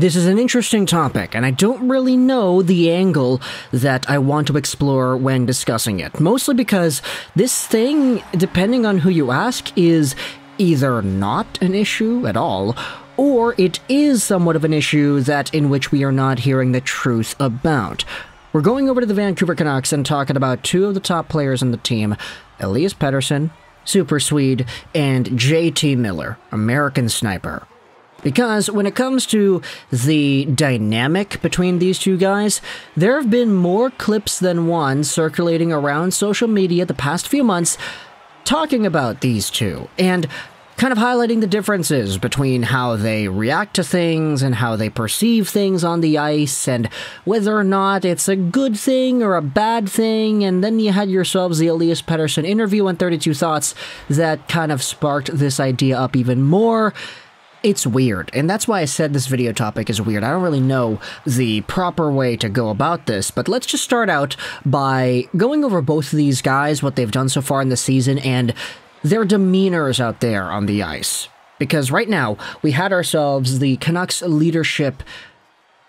This is an interesting topic, and I don't really know the angle that I want to explore when discussing it. Mostly because this thing, depending on who you ask, is either not an issue at all, or it is somewhat of an issue that in which we are not hearing the truth about. We're going over to the Vancouver Canucks and talking about two of the top players on the team, Elias Pettersson, Super Swede, and JT Miller, American Sniper. Because when it comes to the dynamic between these two guys, there have been more clips than one circulating around social media the past few months talking about these two. And kind of highlighting the differences between how they react to things and how they perceive things on the ice and whether or not it's a good thing or a bad thing. And then you had yourselves the Elias Pettersson interview on 32 Thoughts that kind of sparked this idea up even more. It's weird, and that's why I said this video topic is weird. I don't really know the proper way to go about this, but let's just start out by going over both of these guys, what they've done so far in the season, and their demeanors out there on the ice. Because right now, we had ourselves the Canucks leadership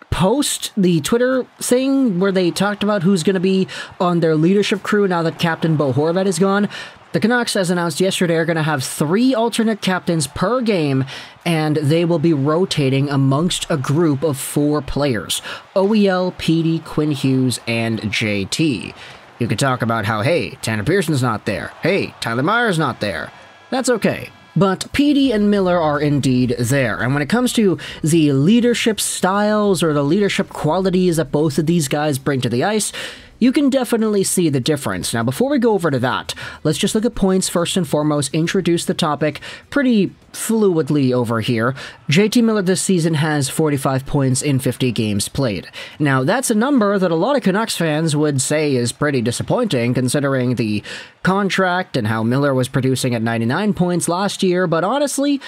post the Twitter thing where they talked about who's going to be on their leadership crew now that Captain Bo Horvat is gone. The Canucks, as announced yesterday, are going to have three alternate captains per game, and they will be rotating amongst a group of four players OEL, PD, Quinn Hughes, and JT. You could talk about how, hey, Tanner Pearson's not there. Hey, Tyler Myers not there. That's okay. But PD and Miller are indeed there. And when it comes to the leadership styles or the leadership qualities that both of these guys bring to the ice, you can definitely see the difference. Now, before we go over to that, let's just look at points first and foremost, introduce the topic pretty fluidly over here. JT Miller this season has 45 points in 50 games played. Now, that's a number that a lot of Canucks fans would say is pretty disappointing considering the contract and how Miller was producing at 99 points last year, but honestly,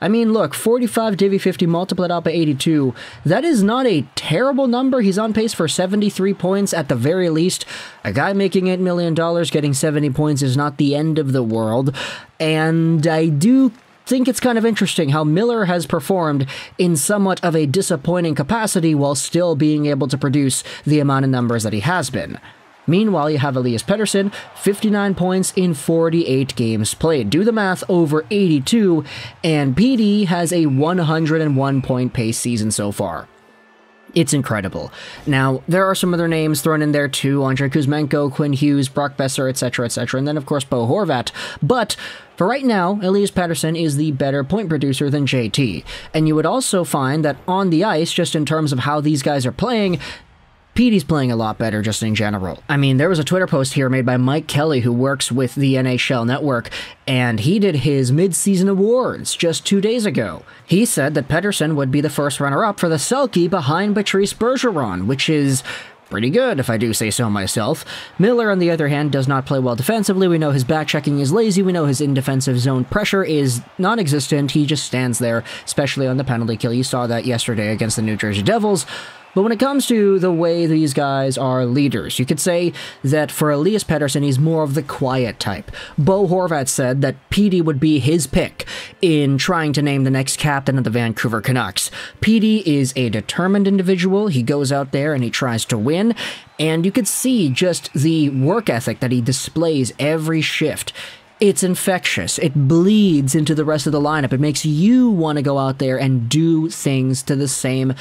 I mean, look, 45 Divi 50 multiplied out by 82. That is not a terrible number. He's on pace for 73 points at the very least. A guy making $8 million getting 70 points is not the end of the world. And I do think it's kind of interesting how Miller has performed in somewhat of a disappointing capacity while still being able to produce the amount of numbers that he has been. Meanwhile, you have Elias Pettersson, 59 points in 48 games played. Do the math over 82, and PD has a 101 point pace season so far. It's incredible. Now, there are some other names thrown in there too Andrei Kuzmenko, Quinn Hughes, Brock Boeser, etc., etc., and then, of course, Bo Horvat. But for right now, Elias Pettersson is the better point producer than JT. And you would also find that on the ice, just in terms of how these guys are playing, PD's playing a lot better just in general. I mean, there was a Twitter post here made by Mike Kelly, who works with the NHL Network, and he did his mid-season awards just two days ago. He said that Pettersson would be the first runner-up for the Selke behind Patrice Bergeron, which is pretty good, if I do say so myself. Miller, on the other hand, does not play well defensively. We know his back checking is lazy. We know his in defensive zone pressure is non existent. He just stands there, especially on the penalty kill. You saw that yesterday against the New Jersey Devils. But when it comes to the way these guys are leaders, you could say that for Elias Pettersson, he's more of the quiet type. Bo Horvat said that PD would be his pick in trying to name the next captain of the Vancouver Canucks. PD is a determined individual. He goes out there and he tries to win. And you could see just the work ethic that he displays every shift. It's infectious. It bleeds into the rest of the lineup. It makes you want to go out there and do things to the same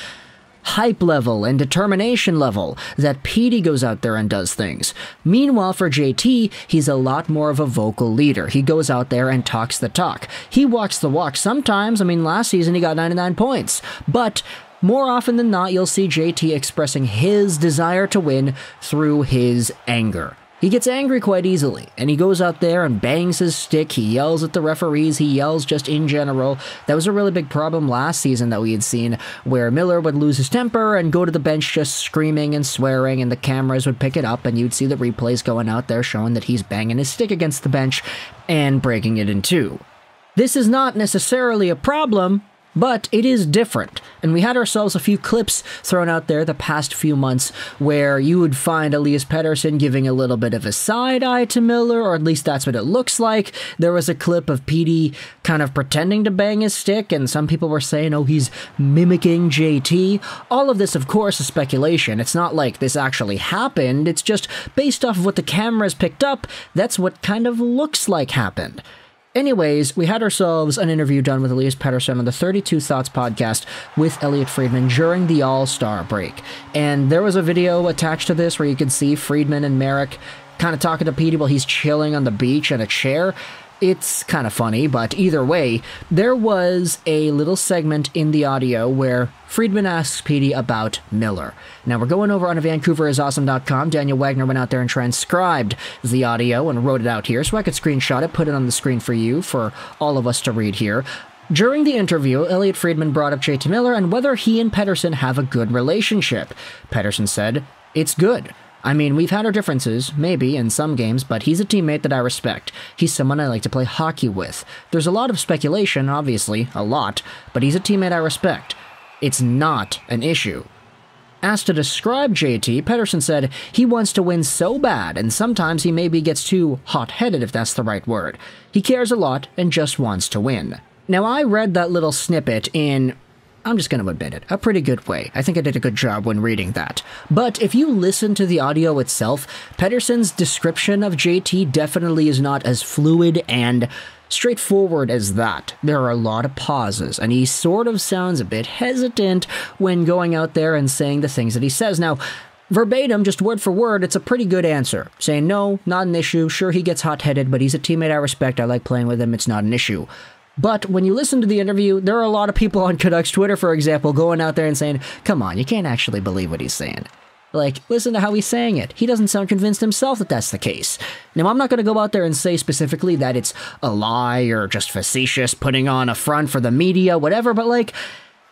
hype level and determination level that PD goes out there and does things. Meanwhile, for JT, he's a lot more of a vocal leader. He goes out there and talks the talk. He walks the walk sometimes. I mean, last season he got 99 points. But more often than not, you'll see JT expressing his desire to win through his anger. He gets angry quite easily, and he goes out there and bangs his stick. He yells at the referees. He yells just in general. That was a really big problem last season that we had seen, where Miller would lose his temper and go to the bench just screaming and swearing, and the cameras would pick it up, and you'd see the replays going out there showing that he's banging his stick against the bench and breaking it in two. This is not necessarily a problem But it is different, and we had ourselves a few clips thrown out there the past few months where you would find Elias Pettersson giving a little bit of a side eye to Miller, or at least that's what it looks like. There was a clip of Petey kind of pretending to bang his stick, and some people were saying, oh, he's mimicking JT. All of this, of course, is speculation. It's not like this actually happened, it's just based off of what the cameras picked up, that's what kind of looks like happened. Anyways, we had ourselves an interview done with Elias Pettersson on the 32 Thoughts podcast with Elliotte Friedman during the All Star break. And there was a video attached to this where you could see Friedman and Marek kind of talking to Petey while he's chilling on the beach in a chair. It's kind of funny, but either way, there was a little segment in the audio where Friedman asks Petey about Miller. Now we're going over on VancouverIsAwesome.com. Daniel Wagner went out there and transcribed the audio and wrote it out here so I could screenshot it, put it on the screen for you, for all of us to read here. During the interview, Elliotte Friedman brought up JT Miller and whether he and Pettersson have a good relationship. Pettersson said, It's good. I mean, we've had our differences, maybe, in some games, but he's a teammate that I respect. He's someone I like to play hockey with. There's a lot of speculation, obviously, a lot, but he's a teammate I respect. It's not an issue. Asked to describe JT, Pettersson said he wants to win so bad, and sometimes he maybe gets too hot headed, if that's the right word. He cares a lot and just wants to win. Now, I read that little snippet in I'm just going to admit it, a pretty good way. I think I did a good job when reading that. But if you listen to the audio itself, Pettersson's description of JT definitely is not as fluid and straightforward as that. There are a lot of pauses, and he sort of sounds a bit hesitant when going out there and saying the things that he says. Now, verbatim, just word for word, it's a pretty good answer. Saying, no, not an issue. Sure, he gets hot headed, but he's a teammate I respect. I like playing with him. It's not an issue. But when you listen to the interview, there are a lot of people on Canucks Twitter, for example, going out there and saying, come on, you can't actually believe what he's saying. Like, listen to how he's saying it. He doesn't sound convinced himself that that's the case. Now, I'm not going to go out there and say specifically that it's a lie or just facetious, putting on a front for the media, whatever, but like,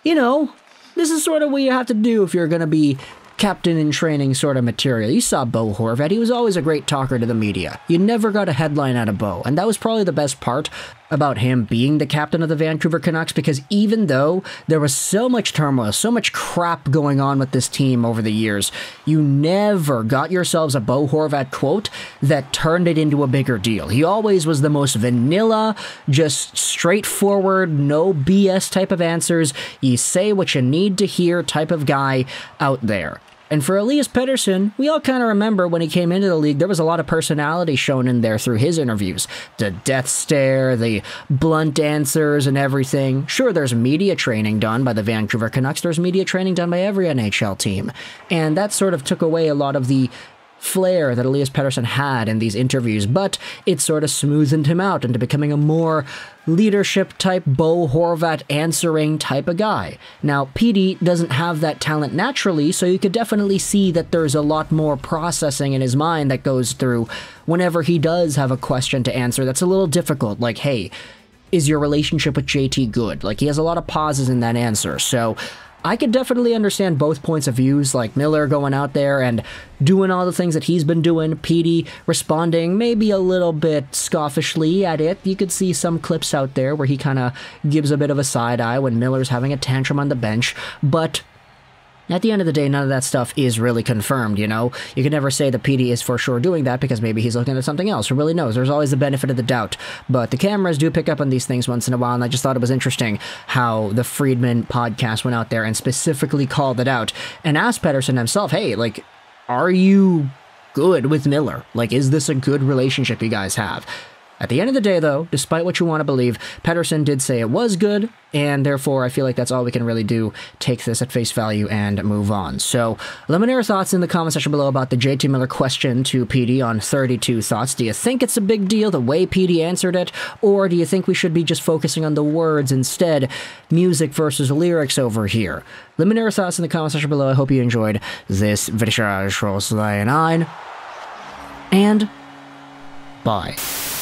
you know, this is sort of what you have to do if you're going to be captain in training sort of material. You saw Bo Horvat, he was always a great talker to the media. You never got a headline out of Bo, and that was probably the best part about him being the captain of the Vancouver Canucks because even though there was so much turmoil, so much crap going on with this team over the years, you never got yourselves a Bo Horvat quote that turned it into a bigger deal. He always was the most vanilla, just straightforward, no BS type of answers. You say what you need to hear type of guy out there. And for Elias Pettersson, we all kind of remember when he came into the league, there was a lot of personality shown in there through his interviews. The death stare, the blunt answers, and everything. Sure, there's media training done by the Vancouver Canucks, there's media training done by every NHL team. And that sort of took away a lot of the flair that Elias Pettersson had in these interviews, but it sort of smoothed him out into becoming a more leadership type, Bo Horvat answering type of guy. Now, Petey doesn't have that talent naturally, so you could definitely see that there's a lot more processing in his mind that goes through whenever he does have a question to answer that's a little difficult, like, hey, is your relationship with JT good? Like, he has a lot of pauses in that answer, so I could definitely understand both points of views, like Miller going out there and doing all the things that he's been doing, Petey responding maybe a little bit scoffishly at it. You could see some clips out there where he kind of gives a bit of a side eye when Miller's having a tantrum on the bench, but at the end of the day, none of that stuff is really confirmed, you know? You can never say the PD is for sure doing that because maybe he's looking at something else. Who really knows? There's always the benefit of the doubt. But the cameras do pick up on these things once in a while, and I just thought it was interesting how the Friedman podcast went out there and specifically called it out and asked Pettersson himself, hey, like, are you good with Miller? Like, is this a good relationship you guys have? At the end of the day, though, despite what you want to believe, Pettersson did say it was good, and therefore I feel like that's all we can really do. Take this at face value and move on. So, let me know your thoughts in the comment section below about the JT Miller question to PD on 32 Thoughts. Do you think it's a big deal the way PD answered it, or do you think we should be just focusing on the words instead? Music versus lyrics over here. Let me know your thoughts in the comment section below. I hope you enjoyed this video. And bye.